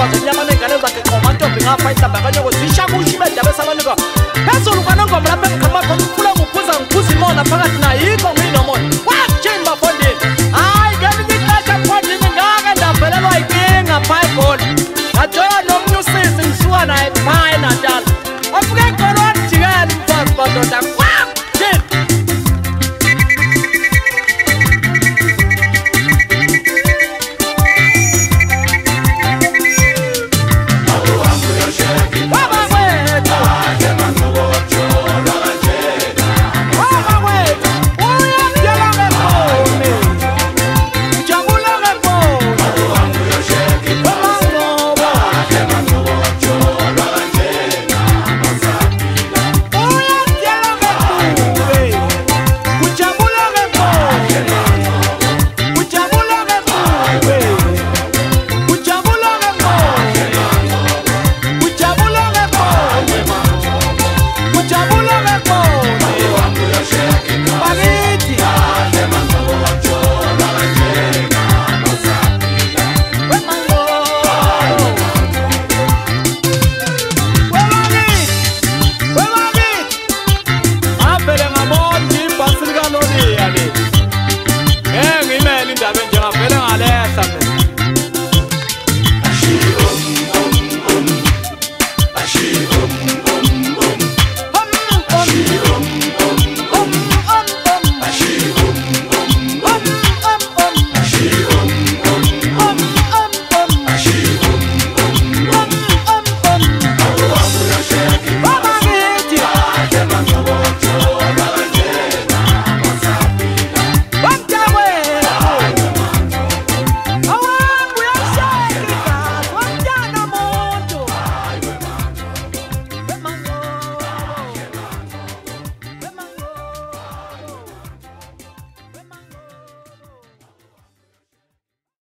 amafazi omnyama neengane zakhe qoma ntombi ngapha intlamba kanyoko zishakushi ibendabesabanika phezulu kwanengoma lapha emkhamakho kufuna ngukhuza ngukhuza imona phakathi nayikho